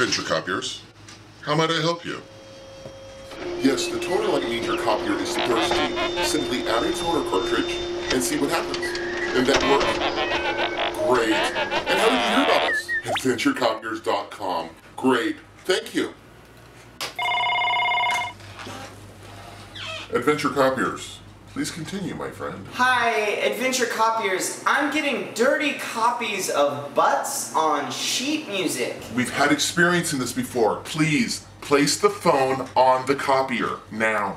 Adventure Copiers. How might I help you? Yes, the means your copier is thirsty. Simply add a toner cartridge and see what happens. And that worked? Great. And how did you hear about us? AdventureCopiers.com. Great. Thank you. Adventure Copiers. Please continue, my friend. Hi, Adventure Copiers. I'm getting dirty copies of butts on sheet music. We've had experience in this before. Please, place the phone on the copier now.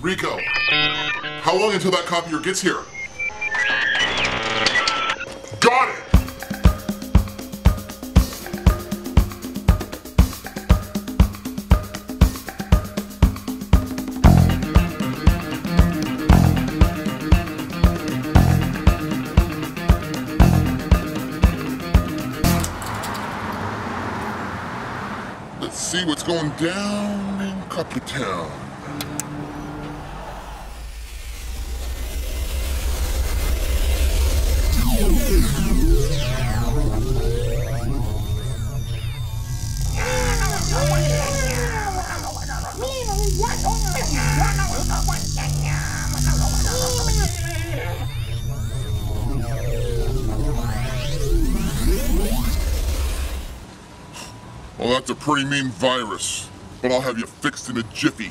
Rico, how long until that copier gets here? Got it! Let's see what's going down in Copper Well, that's a pretty mean virus, but I'll have you fixed in a jiffy.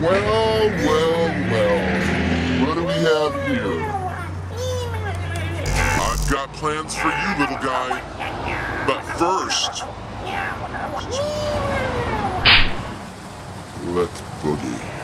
Well, well, well. What do we have here? I've got plans for you, little guy. But first, let's boogie.